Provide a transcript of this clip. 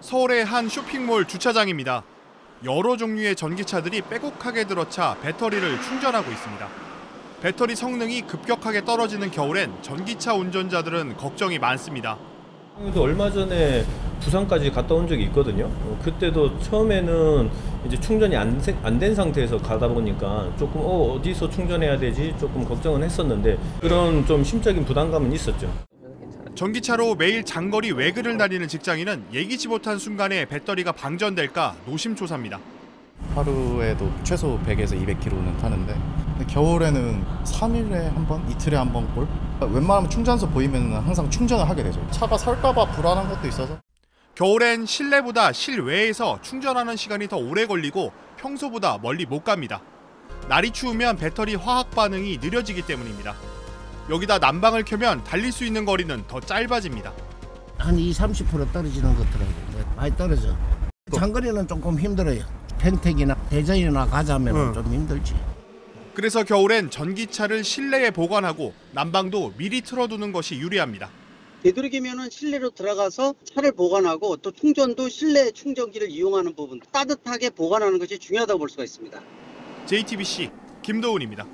서울의 한 쇼핑몰 주차장입니다. 여러 종류의 전기차들이 빼곡하게 들어차 배터리를 충전하고 있습니다. 배터리 성능이 급격하게 떨어지는 겨울엔 전기차 운전자들은 걱정이 많습니다. 도 얼마 전에 부산까지 갔다 온 적이 있거든요. 어, 그때도 처음에는 이제 충전이 안 된 상태에서 가다 보니까 조금 어, 어디서 충전해야 되지 조금 걱정은 했었는데 그런 좀 심적인 부담감은 있었죠. 전기차로 매일 장거리 외근을 다니는 직장인은 예기치 못한 순간에 배터리가 방전될까 노심초사입니다. 하루에도 최소 100에서 200km는 타는데 겨울에는 3일에 한 번, 이틀에 한 번 꼴? 웬만하면 충전소 보이면 항상 충전을 하게 되죠. 차가 설까봐 불안한 것도 있어서 겨울엔 실내보다 실외에서 충전하는 시간이 더 오래 걸리고 평소보다 멀리 못 갑니다. 날이 추우면 배터리 화학 반응이 느려지기 때문입니다. 여기다 난방을 켜면 달릴 수 있는 거리는 더 짧아집니다. 한 2, 30% 떨어지는 것 같더라고요. 네, 많이 떨어져. 장거리는 조금 힘들어요. 평택이나 대전이나 가자면 좀 힘들지. 그래서 겨울엔 전기차를 실내에 보관하고 난방도 미리 틀어두는 것이 유리합니다. 되도록이면은 실내로 들어가서 차를 보관하고 또 충전도 실내 충전기를 이용하는 부분 따뜻하게 보관하는 것이 중요하다고 볼 수가 있습니다. JTBC 김도훈입니다.